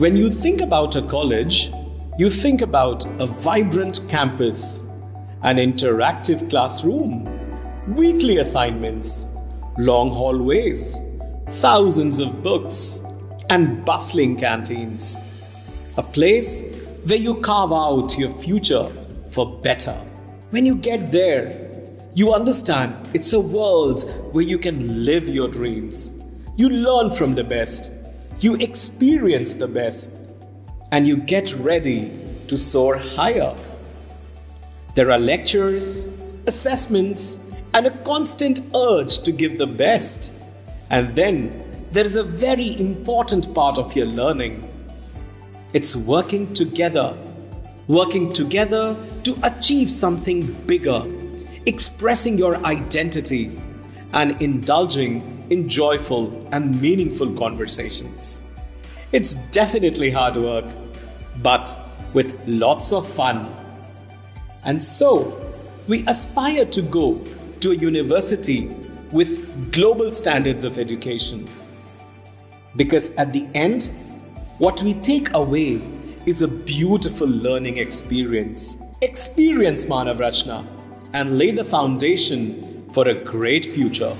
When you think about a college, you think about a vibrant campus, an interactive classroom, weekly assignments, long hallways, thousands of books, and bustling canteens. A place where you carve out your future for better. When you get there, you understand it's a world where you can live your dreams. You learn from the best, you experience the best, and you get ready to soar higher. There are lectures, assessments, and a constant urge to give the best. And then there is a very important part of your learning it's working together, working together to achieve something bigger, expressing your identity, and indulging in joyful and meaningful conversations. It's definitely hard work, but with lots of fun. And so, we aspire to go to a university with global standards of education. Because at the end, what we take away is a beautiful learning experience. Experience Manav Rachna and lay the foundation for a great future.